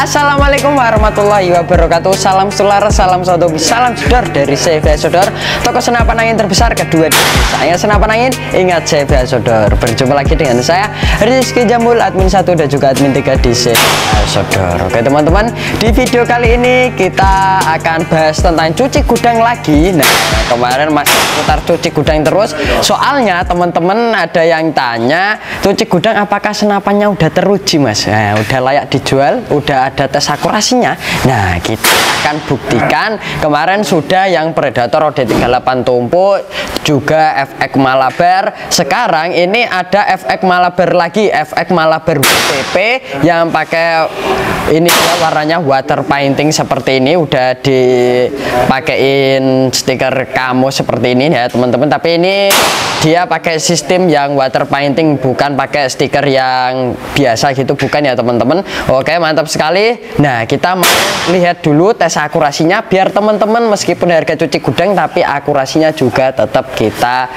Assalamualaikum warahmatullahi wabarakatuh. Salam sular, salam sodobi, salam sudar dari CV Sodor. Toko senapan angin terbesar kedua di Saya senapan angin, ingat CV Sodor. Berjumpa lagi dengan saya Rizky Jambul, admin 1 dan juga admin 3 di CV Sodor. Oke teman-teman, di video kali ini kita akan bahas tentang cuci gudang lagi. Nah kemarin masih putar cuci gudang terus. Soalnya teman-teman ada yang tanya Cuci gudang apakah senapannya udah teruji mas? Nah udah layak dijual, udah ada tes akurasinya. Nah kita akan buktikan kemarin sudah yang predator OD38 tumpuk juga FX Malabar. Sekarang ini ada FX Malabar lagi FX Malabar WTP yang pakai ini warnanya water painting seperti ini. Udah dipakein stiker kamu seperti ini ya teman-teman. Tapi ini dia pakai sistem yang water painting bukan pakai stiker yang biasa gitu bukan ya teman-teman? Oke mantap sekali. Nah kita mau lihat dulu tes akurasinya biar teman-teman meskipun harga cuci gudang tapi akurasinya juga tetap kita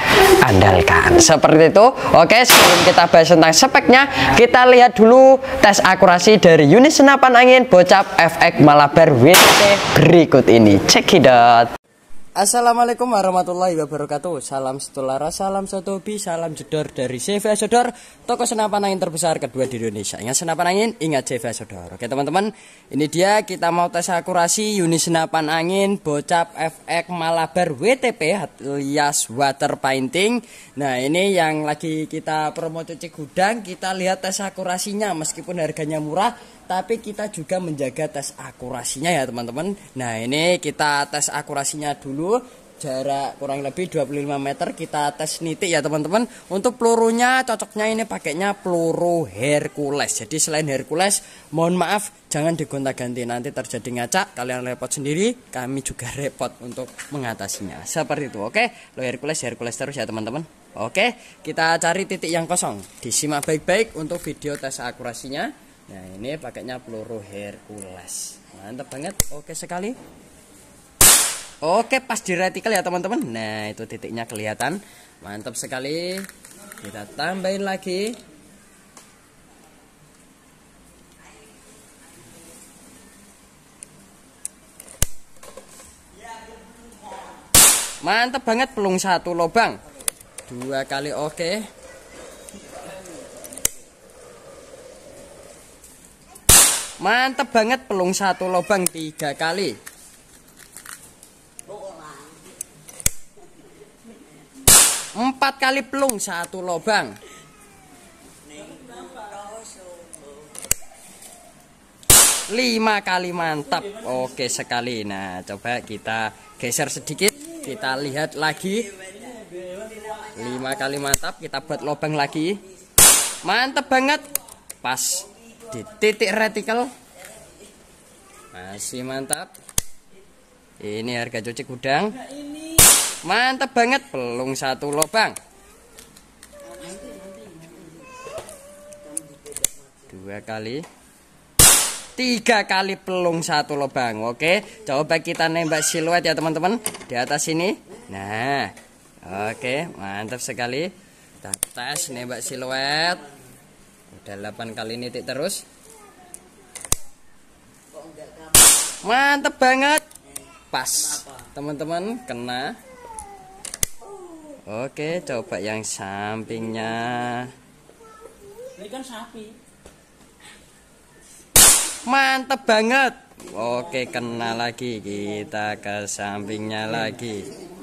andalkan. Seperti itu. Oke sebelum kita bahas tentang speknya kita lihat dulu tes akurasi dari unit senapan angin bocap FX Malabar WT berikut ini. Out Assalamualaikum warahmatullahi wabarakatuh. Salam setulara, salam sotobi, salam jedor dari CV Sodor Toko senapan angin terbesar kedua di Indonesia. Ingat senapan angin, ingat CV Sodor. Oke teman-teman, ini dia kita mau tes akurasi unit senapan angin Bocap FX Malabar WTP alias water painting. Nah ini yang lagi kita promo cuci gudang Kita lihat tes akurasinya. Meskipun harganya murah tapi kita juga menjaga tes akurasinya ya teman-teman. Nah ini kita tes akurasinya dulu. Jarak kurang lebih 25 meter kita tes nitik ya teman-teman. Untuk pelurunya cocoknya ini pakainya peluru Hercules. Jadi selain Hercules mohon maaf jangan digonta-ganti. Nanti terjadi ngacak kalian repot sendiri kami juga repot untuk mengatasinya. Seperti itu oke? Lo Hercules Hercules terus ya teman-teman. Oke kita cari titik yang kosong. Disimak baik-baik untuk video tes akurasinya Nah ini pakainya peluru Hercules. Mantap banget. Oke sekali. Oke pas di retikel ya teman-teman. Nah itu titiknya kelihatan. Mantap sekali. Kita tambahin lagi. Mantap banget pelung satu lubang. Dua kali oke Mantep banget pelung satu lubang tiga kali. Empat kali pelung satu lubang. Lima kali mantap. Oke sekali. Nah coba kita geser sedikit. Kita lihat lagi. Lima kali mantap. Kita buat lubang lagi. Mantap banget. Pas di titik retikel. Masih mantap. Ini harga cuci gudang. Mantap banget. Pelung satu lubang. Dua kali. Tiga kali pelung satu lubang. Oke coba kita nembak siluet ya teman-teman. Di atas ini. Nah oke mantap sekali. Tes nembak siluet udah 8 kali nitik terus. Mantep banget. Pas. teman-teman kena. Oke coba yang sampingnya. Ini kan sapi. Mantep banget. Oke kena lagi. Kita ke sampingnya lagi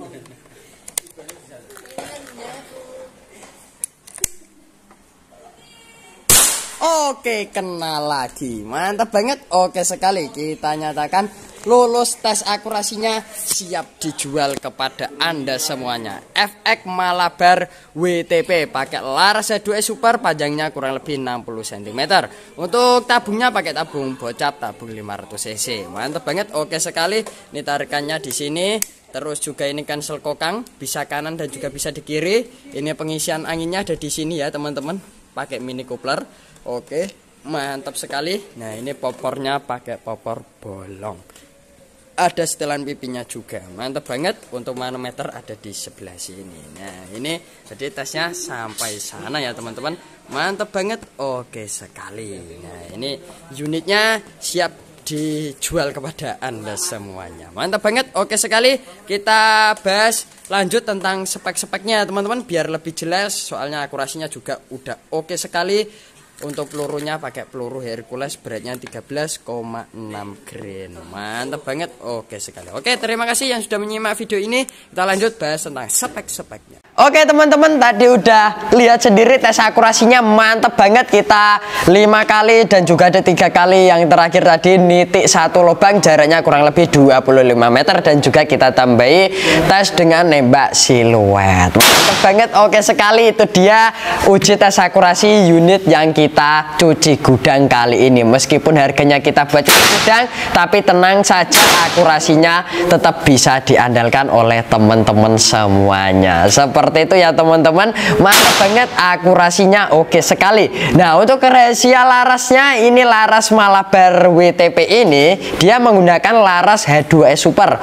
Oke, kenal lagi. Mantap banget. Oke sekali. Kita nyatakan lulus tes akurasinya siap dijual kepada Anda semuanya. FX Malabar WTP pakai laras 2 Super panjangnya kurang lebih 60 cm. Untuk tabungnya pakai tabung bocap tabung 500 cc. Mantap banget. Oke sekali. Ini tarikannya di sini. Terus juga ini cancel kokang, bisa kanan dan juga bisa di kiri. Ini pengisian anginnya ada di sini ya, teman-teman. Pakai mini coupler. Oke, mantap sekali. Nah, ini popornya pakai popor bolong. ada setelan pipinya juga. Mantap banget. Untuk manometer ada di sebelah sini. Nah ini jadi tesnya sampai sana ya teman-teman. Mantap banget. Oke sekali. Nah ini unitnya siap dijual kepada anda semuanya. Mantap banget. Oke sekali. Kita bahas lanjut tentang spek-speknya teman-teman biar lebih jelas. Soalnya akurasinya juga udah oke sekali untuk pelurunya pakai peluru Hercules beratnya 13,6 grain mantap banget. Oke sekali. Oke terima kasih yang sudah menyimak video ini. Kita lanjut bahas tentang spek-speknya Oke teman-teman tadi udah lihat sendiri tes akurasinya mantep banget. Kita lima kali dan juga ada tiga kali. Yang terakhir tadi nitik satu lubang jaraknya kurang lebih 25 meter. Dan juga kita tambahi tes dengan nembak siluet. Mantep banget. Oke sekali itu dia uji tes akurasi unit yang kita cuci gudang kali ini. Meskipun harganya kita buat cuci gudang tapi tenang saja akurasinya tetap bisa diandalkan oleh teman-teman semuanya. Seperti seperti itu ya teman-teman. Mantap banget akurasinya oke sekali. Nah untuk rahasia larasnya ini laras Malabar WTP ini dia menggunakan laras H2S Super.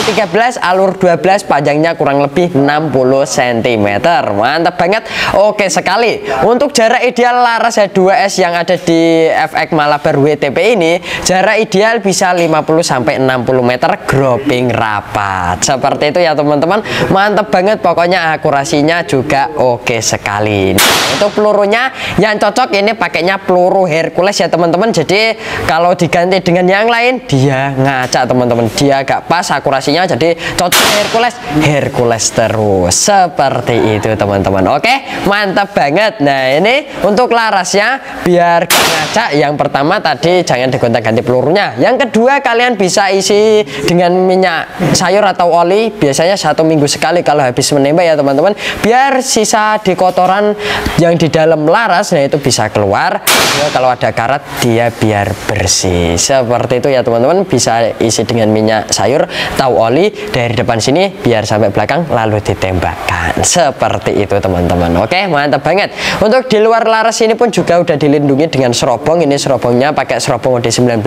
13 alur 12 panjangnya kurang lebih 60 cm mantap banget oke sekali. Untuk jarak ideal laras H2S yang ada di FX Malabar WTP ini jarak ideal bisa 50 sampai 60 meter groping rapat. Seperti itu ya teman-teman. Mantap banget pokoknya akurasinya juga oke sekali. Nah, untuk pelurunya yang cocok ini pakainya peluru Hercules ya teman-teman. Jadi kalau diganti dengan yang lain dia ngaca teman-teman. Dia agak pas akurasinya jadi cocok Hercules. Hercules terus. Seperti itu teman-teman. Oke mantap banget. Nah ini untuk larasnya biar ngaca yang pertama tadi jangan digonta-ganti pelurunya. Yang kedua kalian bisa isi dengan minyak sayur atau oli. Biasanya satu minggu sekali kalau habis menembak ya teman-teman. Biar sisa di kotoran yang di dalam laras nah itu bisa keluar. Ya, kalau ada karat dia biar bersih. Seperti itu ya teman-teman. Bisa isi dengan minyak sayur atau oli dari depan sini biar sampai belakang lalu ditembakkan. Seperti itu teman-teman. Oke mantap banget. Untuk di luar laras ini pun juga udah dilindungi dengan serobong. Ini serobongnya pakai serobong OD19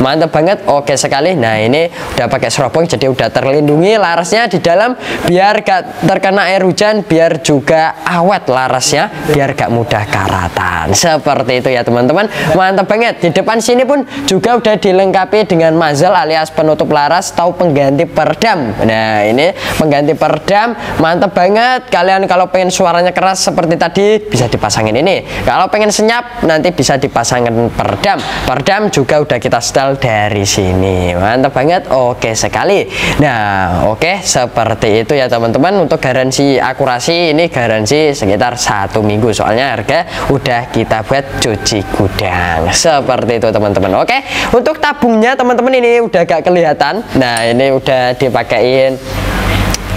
mantap banget. Oke sekali. Nah ini udah pakai serobong jadi udah terlindungi larasnya di dalam. Biar gak terkena air hujan biar juga awet larasnya biar gak mudah karatan. Seperti itu ya teman-teman. Mantap banget. Di depan sini pun juga udah dilengkapi dengan mazal alias penutup laras atau pengganti perdam. Nah ini pengganti perdam. Mantap banget. Kalian kalau pengen suaranya keras seperti tadi bisa dipasangin ini. Kalau pengen senyap nanti bisa dipasangin perdam. Perdam juga udah kita setel dari sini. Mantap banget. Oke sekali. Nah oke. Seperti itu ya teman-teman. Untuk garansi akurasi ini garansi sekitar satu minggu. Soalnya harga udah kita buat cuci gudang. Seperti itu teman-teman. Oke untuk tabungnya teman-teman ini udah gak kelihatan. Nah ini udah dipakein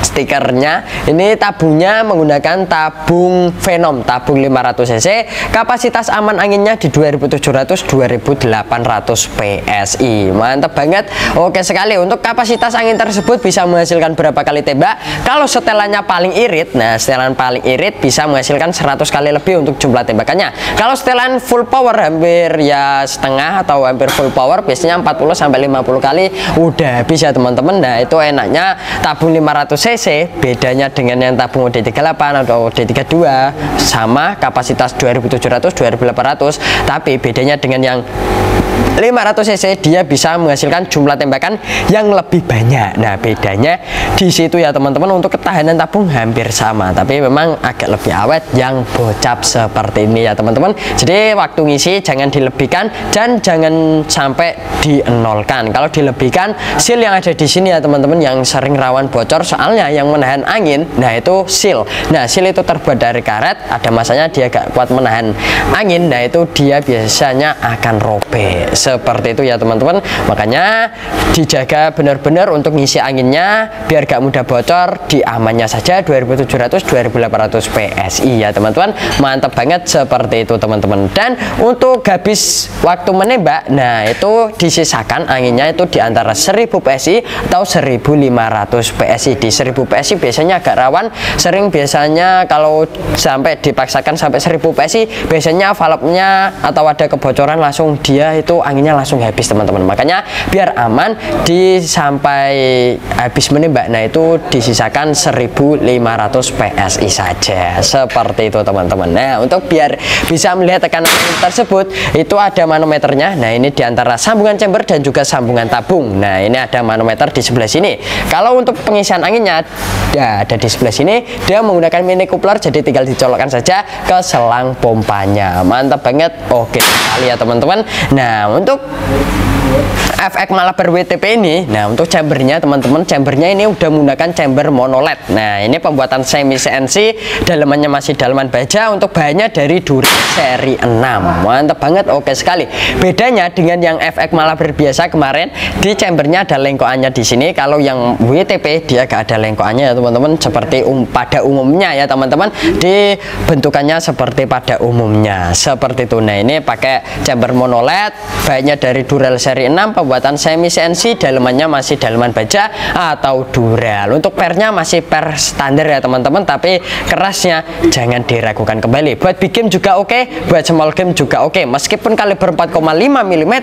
stikernya. Ini tabungnya menggunakan tabung Venom tabung 500 cc. Kapasitas aman anginnya di 2700 2800 PSI mantap banget. Oke sekali untuk kapasitas angin tersebut bisa menghasilkan berapa kali tembak? Kalau setelannya paling irit nah setelan paling irit bisa menghasilkan 100 kali lebih untuk jumlah tembakannya. Kalau setelan full power hampir ya setengah atau hampir full power biasanya 40 sampai 50 kali udah habis ya teman-teman. Nah itu enaknya tabung 500 cc cc bedanya dengan yang tabung OD38 atau OD32 sama kapasitas 2700 2800 tapi bedanya dengan yang 500 cc dia bisa menghasilkan jumlah tembakan yang lebih banyak. Nah bedanya di situ ya teman-teman untuk ketahanan tabung hampir sama tapi memang agak lebih awet yang bocap seperti ini ya teman-teman. Jadi waktu ngisi jangan dilebihkan dan jangan sampai dienolkan. Kalau dilebihkan seal yang ada di sini ya teman-teman yang sering rawan bocor soalnya yang menahan angin nah itu seal. Nah seal itu terbuat dari karet ada masanya dia gak kuat menahan angin nah itu dia biasanya akan robek seperti itu ya teman-teman. Makanya dijaga benar-benar untuk ngisi anginnya biar gak mudah bocor di amannya saja 2700 2800 PSI ya teman-teman. Mantap banget seperti itu teman-teman. Dan untuk habis waktu menembak nah itu disisakan anginnya itu di antara 1000 PSI atau 1500 PSI di 1000 PSI biasanya agak rawan. Sering biasanya kalau sampai dipaksakan sampai 1000 PSI biasanya valve nya atau ada kebocoran langsung dia itu anginnya langsung habis teman-teman. Makanya biar aman di sampai habis menembak nah itu disisakan 1500 PSI saja. Seperti itu teman-teman. Nah untuk biar bisa melihat tekanan tersebut itu ada manometernya. Nah ini di antara sambungan chamber dan juga sambungan tabung. Nah ini ada manometer di sebelah sini. Kalau untuk pengisian anginnya ya, ada di sebelah sini dia menggunakan mini coupler jadi tinggal dicolokkan saja ke selang pompanya. Mantap banget. Oke sekali ya teman-teman. Nah untuk FX Malabar WTP ini. Nah untuk chambernya teman-teman chambernya ini udah menggunakan chamber monoled. Nah ini pembuatan semi CNC dalamannya masih dalaman baja untuk bahannya dari Duri seri 6 mantap banget oke sekali. Bedanya dengan yang FX Malabar biasa kemarin di chambernya ada lengkoannya di sini. Kalau yang WTP dia gak ada lengkoannya ya teman-teman seperti um, pada umumnya ya teman-teman. Di bentukannya seperti pada umumnya seperti itu. Nah ini pakai chamber monoled bahannya dari Dural seri 6 pembuatan semi CNC dalemannya masih daleman baja atau dural untuk pernya masih per standar ya teman-teman tapi kerasnya jangan diragukan kembali. Buat big game juga oke okay, buat small game juga oke. Okay. meskipun kaliber 4,5 mm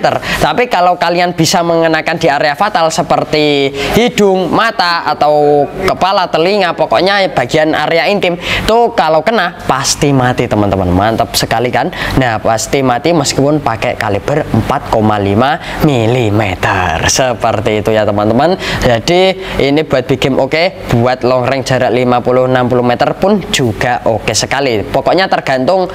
tapi kalau kalian bisa mengenakan di area fatal seperti hidung mata atau kepala telinga pokoknya bagian area intim tuh kalau kena pasti mati teman-teman. Mantap sekali kan? Nah pasti mati meskipun pakai kaliber 4,5 mm meter seperti itu ya teman-teman. Jadi ini buat big game oke okay. buat long range jarak 50-60 meter pun juga oke okay sekali. Pokoknya tergantung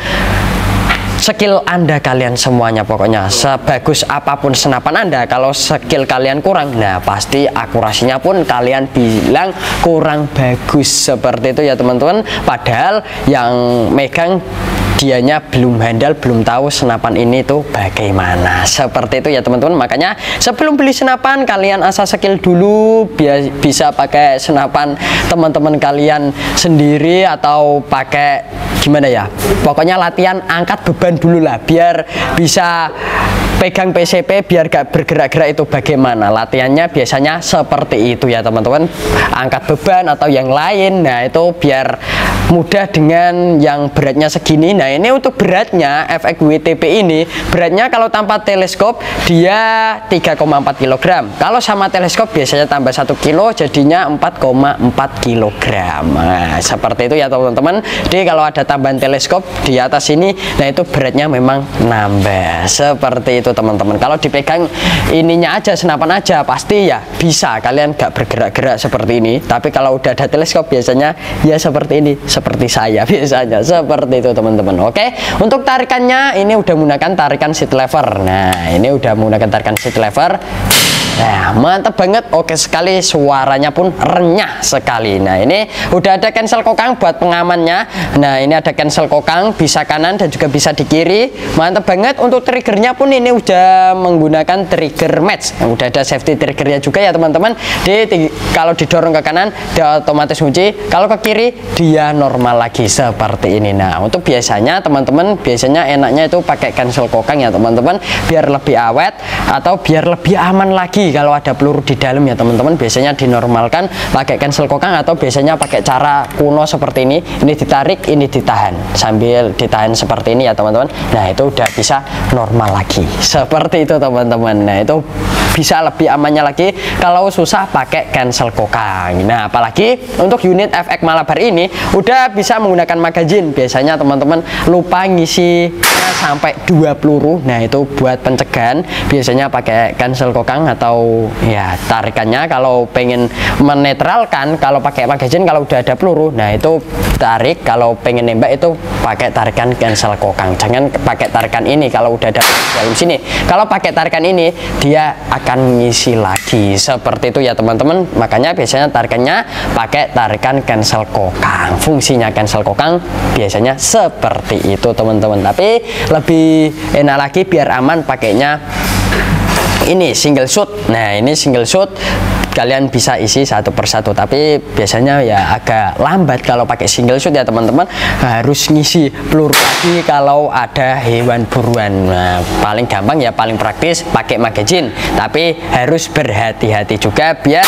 skill anda kalian semuanya pokoknya. Sebagus apa pun senapan anda kalau skill kalian kurang nah pasti akurasinya pun kalian bilang kurang bagus. Seperti itu ya teman-teman. Padahal yang megang dianya belum handal belum tahu senapan ini tuh bagaimana. Seperti itu ya teman-teman. Makanya sebelum beli senapan kalian asal skill dulu biar bisa pakai senapan teman-teman kalian sendiri atau pakai gimana ya? Pokoknya latihan angkat beban dulu lah biar bisa pegang PCP biar gak bergerak-gerak itu bagaimana. Latihannya biasanya seperti itu ya teman-teman. Angkat beban atau yang lain nah itu biar mudah dengan yang beratnya segini. Nah ini untuk beratnya FX WTP ini beratnya kalau tanpa teleskop dia 3,4 kg kalau sama teleskop biasanya tambah 1 kilo jadinya 4,4 kg nah seperti itu ya teman-teman. Jadi kalau ada tambahan teleskop di atas ini. Nah itu beratnya memang nambah. Seperti itu teman-teman. Kalau dipegang ininya aja senapan aja pasti ya bisa. Kalian gak bergerak-gerak seperti ini. Tapi kalau udah ada teleskop biasanya ya seperti ini. Seperti saya biasanya. Seperti itu teman-teman. Oke untuk tarikannya ini udah menggunakan tarikan seat lever. Nah ini udah menggunakan tarikan seat lever. Nah, mantap banget. Oke sekali suaranya pun renyah sekali. Nah, ini udah ada cancel kokang buat pengamannya. Nah, ini ada cancel kokang bisa kanan dan juga bisa di kiri. Mantap banget untuk triggernya pun ini udah menggunakan trigger match. Nah, udah ada safety triggernya juga ya, teman-teman. Di kalau didorong ke kanan dia otomatis kunci, kalau ke kiri dia normal lagi seperti ini. Nah, untuk biasanya teman-teman biasanya enaknya itu pakai cancel kokang ya, teman-teman, biar lebih awet atau biar lebih aman lagi kalau ada peluru di dalam ya teman-teman biasanya dinormalkan pakai cancel kokang atau biasanya pakai cara kuno seperti ini ini ditarik ini ditahan. Sambil ditahan seperti ini ya teman-teman. Nah itu udah bisa normal lagi. Seperti itu teman-teman. Nah itu bisa lebih amannya lagi kalau susah pakai cancel kokang. Nah apalagi untuk unit FX Malabar ini udah bisa menggunakan magazine biasanya teman-teman lupa ngisi sampai dua peluru nah itu buat pencegahan. Biasanya pakai cancel kokang atau ya tarikannya kalau pengen menetralkan kalau pakai magazine kalau udah ada peluru. Nah itu tarik kalau pengen nembak itu pakai tarikan cancel kokang. Jangan pakai tarikan ini kalau udah ada dalam sini. Kalau pakai tarikan ini dia akan ngisi lagi. Seperti itu ya teman-teman. Makanya biasanya tarikannya pakai tarikan cancel kokang. Fungsinya cancel kokang biasanya seperti itu teman-teman. Tapi lebih enak lagi biar aman pakainya ini single shoot. Nah ini single shoot kalian bisa isi satu persatu. Tapi biasanya ya agak lambat kalau pakai single shot ya teman-teman. Harus ngisi peluru lagi kalau ada hewan buruan. Nah paling gampang ya paling praktis pakai magazine. Tapi harus berhati-hati juga biar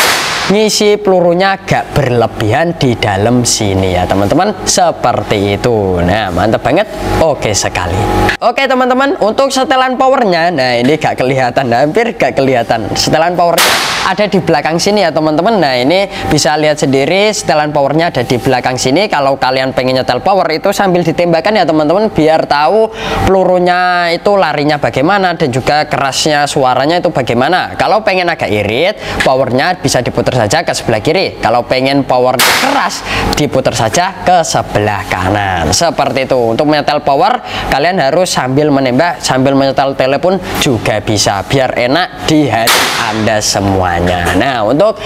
ngisi pelurunya gak berlebihan di dalam sini ya teman-teman. Seperti itu. Nah mantap banget. Oke sekali. Oke teman-teman untuk setelan powernya nah ini gak kelihatan. Hampir gak kelihatan. Setelan powernya ada di belakang sini ya teman-teman. Nah ini bisa lihat sendiri setelan powernya ada di belakang sini. Kalau kalian pengen nyetel power itu sambil ditembakkan ya teman-teman biar tahu pelurunya itu larinya bagaimana dan juga kerasnya suaranya itu bagaimana. Kalau pengen agak irit powernya bisa diputar saja ke sebelah kiri. Kalau pengen power keras diputar saja ke sebelah kanan. Seperti itu. Untuk menyetel power kalian harus sambil menembak sambil menyetel telepon juga bisa biar enak di hati anda semuanya. Nah untuk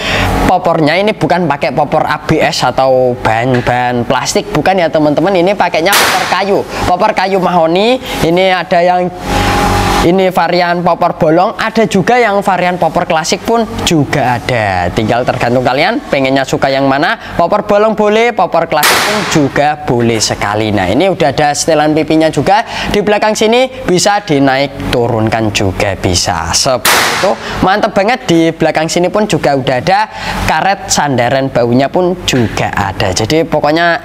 popornya ini bukan pakai popor ABS atau bahan-bahan plastik bukan ya teman-teman. Ini pakainya popor kayu popor kayu mahoni. Ini ada yang ini varian popor bolong ada juga yang varian popor klasik pun juga ada. Tinggal tergantung kalian pengennya suka yang mana. Popor bolong boleh popor klasik pun juga boleh sekali. Nah ini udah ada setelan pipinya juga. Di belakang sini bisa dinaik turunkan juga bisa. Seperti itu. Mantap banget. Di belakang sini pun juga udah ada. Karet sandaran baunya pun juga ada. Jadi pokoknya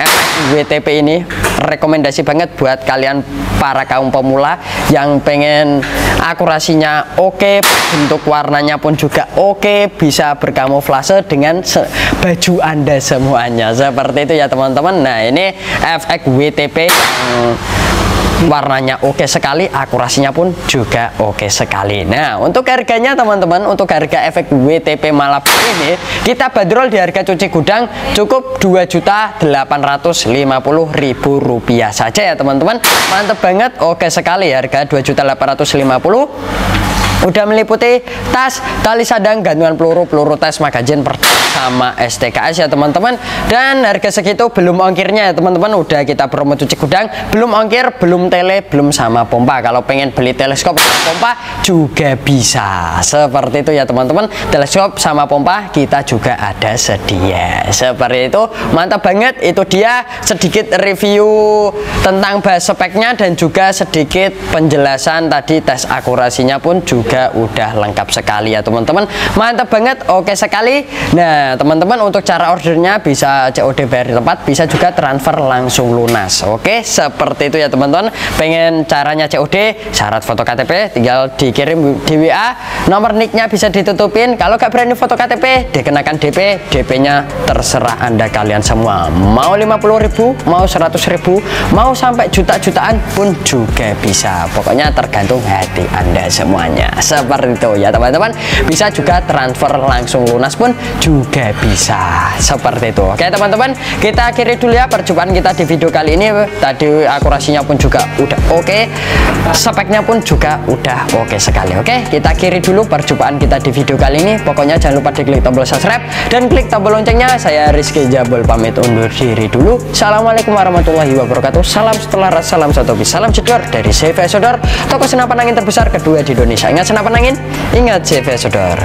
WTP ini rekomendasi banget buat kalian para kaum pemula yang pengen akurasinya oke okay, bentuk warnanya pun juga oke okay, bisa berkamuflase dengan baju anda semuanya. Seperti itu ya teman-teman. Nah ini efek WTP warnanya oke sekali akurasinya pun juga oke sekali. Nah untuk harganya teman-teman untuk harga efek WTP Malap ini kita bandrol di harga cuci gudang cukup 2.850.000 rupiah saja ya teman-teman. Mantep banget oke sekali harga 2.850 udah meliputi tas tali sadang gantungan peluru peluru tes magazin sama STKS ya teman-teman. Dan harga segitu belum ongkirnya ya teman-teman. Udah kita promo cuci gudang belum ongkir belum tele belum sama pompa. Kalau pengen beli teleskop pompa juga bisa. Seperti itu ya teman-teman. Teleskop sama pompa kita juga ada sedia. Seperti itu. Mantap banget. Itu dia sedikit review tentang bahas speknya dan juga sedikit penjelasan tadi tes akurasinya pun juga juga udah lengkap sekali ya teman-teman. Mantap banget. Oke sekali. Nah teman-teman untuk cara ordernya bisa COD bayar di tempat bisa juga transfer langsung lunas. Oke seperti itu ya teman-teman. Pengen caranya COD syarat foto KTP tinggal dikirim di WA nomor nicknya bisa ditutupin. Kalau gak berani foto KTP dikenakan DP DP nya terserah anda kalian semua. Mau 50.000 mau 100.000 mau sampai juta-jutaan pun juga bisa. Pokoknya tergantung hati anda semuanya seperti itu ya teman-teman. Bisa juga transfer langsung lunas pun juga bisa. Seperti itu. Oke teman-teman kita akhiri dulu ya perjumpaan kita di video kali ini. Tadi akurasinya pun juga udah oke. Speknya pun juga udah oke sekali. Oke kita akhiri dulu perjumpaan kita di video kali ini. Pokoknya jangan lupa diklik tombol subscribe dan klik tombol loncengnya. Saya Rizky Jabul pamit undur diri dulu. Assalamualaikum warahmatullahi wabarakatuh. Salam setelah salam satu salam jedor dari CV Sodor toko senapan angin terbesar kedua di Indonesia. Ingat senapan angin? Ingat CV Saudara.